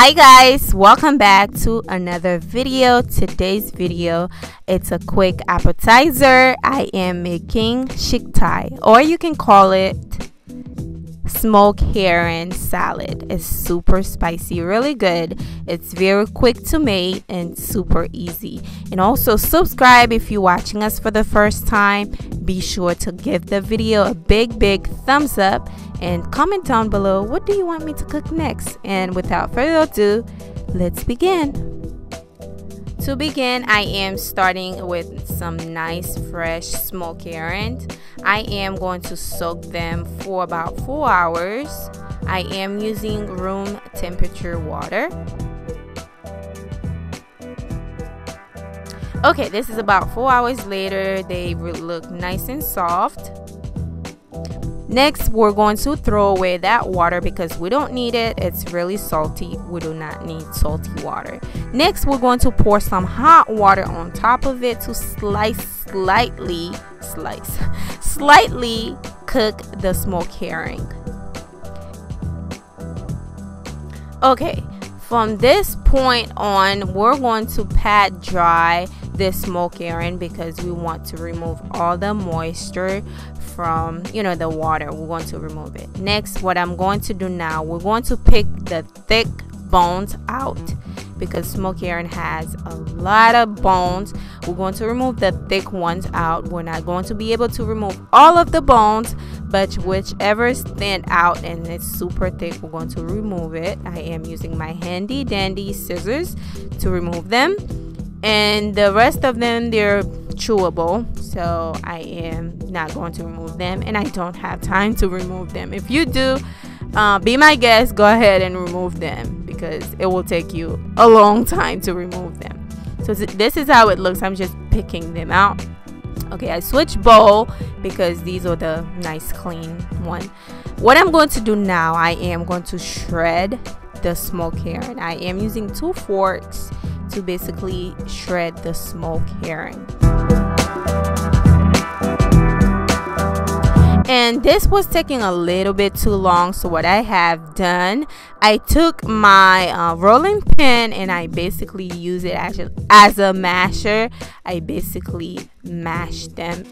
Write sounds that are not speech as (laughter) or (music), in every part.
hi guys. Welcome back to another video. Today's video it's a quick appetizer. I am making chiquetaille or you can call it smoked herring salad. It's super spicy really good. It's very quick to make and super easy. And also subscribe if you're watching us for the first time. Be sure to give the video a big big thumbs up and comment down below what do you want me to cook next? And without further ado let's begin. To begin I am starting with some nice fresh smoked herring I am going to soak them for about four hours. I am using room temperature water. Okay this is about four hours later. They look nice and soft Next, we're going to throw away that water because we don't need it. It's really salty. We do not need salty water. Next, we're going to pour some hot water on top of it to slice slightly, slice, (laughs) slightly cook the smoked herring. Okay, from this point on, we're going to pat dry this smoke herring because we want to remove all the moisture from you know the water. We're going to remove it. Next what i'm going to do now we're going to pick the thick bones out because smoke herring has a lot of bones. We're going to remove the thick ones out. We're not going to be able to remove all of the bones but whichever thin out and it's super thick we're going to remove it. I am using my handy dandy scissors to remove them and the rest of them they're chewable. So I am not going to remove them and I don't have time to remove them. If you do uh, be my guest. Go ahead and remove them because it will take you a long time to remove them. So this is how it looks. I'm just picking them out. Okay I switch bowl because these are the nice clean one. What I'm going to do now I am going to shred the smoked herring I am using two forks to basically shred the smoked herring. And this was taking a little bit too long so what I have done I took my uh, rolling pin and I basically use it as a, as a masher. I basically mash them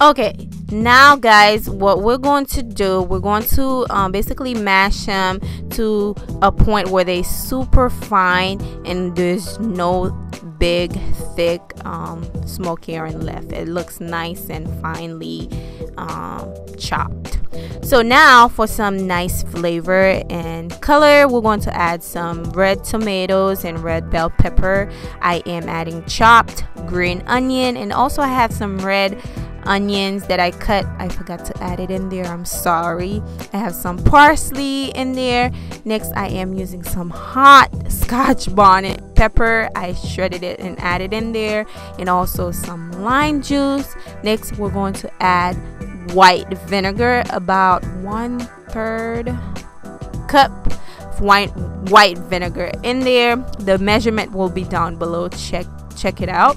okay now guys what we're going to do we're going to um, basically mash them to a point where they super fine and there's no big thick um, smoked herring left. It looks nice and finely um, chopped. So now for some nice flavor and color we're going to add some red tomatoes and red bell pepper. I am adding chopped green onion and also I have some red onions that I cut. I forgot to add it in there. I'm sorry. I have some parsley in there. Next, I am using some hot scotch bonnet pepper. I shredded it and added in there. And also some lime juice. Next, we're going to add white vinegar, about one third cup white white vinegar in there the measurement will be down below check check it out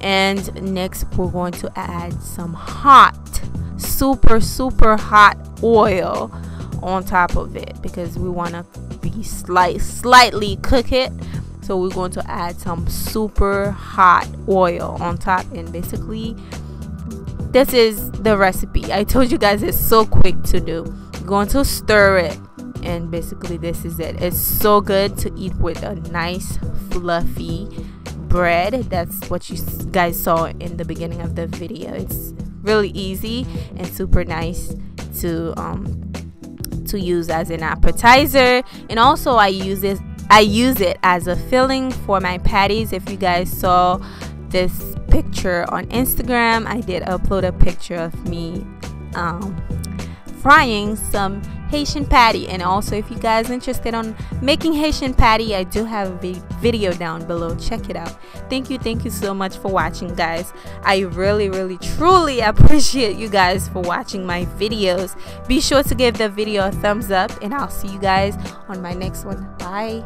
and next we're going to add some hot super super hot oil on top of it because we want to be slight slightly cook it. So we're going to add some super hot oil on top. And basically this is the recipe. I told you guys it's so quick to do. You're going to stir it. And basically this is it. It's so good to eat with a nice fluffy bread. That's what you guys saw in the beginning of the video. It's really easy and super nice to um to use as an appetizer. And also I use this I use it as a filling for my patties. If you guys saw this picture on Instagram I did upload a picture of me um, frying some Haitian patty and also if you guys interested on making Haitian patty I do have a video down below. Check it out. Thank you thank you so much for watching guys. I really really truly (laughs) appreciate you guys for watching my videos. Be sure to give the video a thumbs up and I'll see you guys on my next one. Bye